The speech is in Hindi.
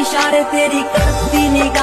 इशारे तेरी करती निगाह